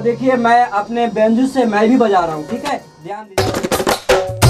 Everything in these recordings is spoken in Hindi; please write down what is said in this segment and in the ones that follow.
देखिए मैं अपने बेंजू से मैं भी बजा रहा हूँ ठीक है? ध्यान दीजिए।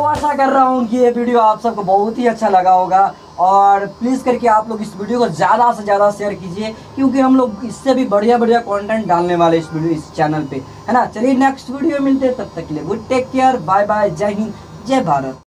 तो आशा कर रहा हूँ कि ये वीडियो आप सबको बहुत ही अच्छा लगा होगा और प्लीज़ करके आप लोग इस वीडियो को ज़्यादा से ज़्यादा शेयर कीजिए, क्योंकि हम लोग इससे भी बढ़िया बढ़िया कंटेंट डालने वाले इस वीडियो, इस चैनल पे। है ना? चलिए नेक्स्ट वीडियो मिलते हैं, तब तक के लिए good take care bye bye जय हिंद, जय भारत।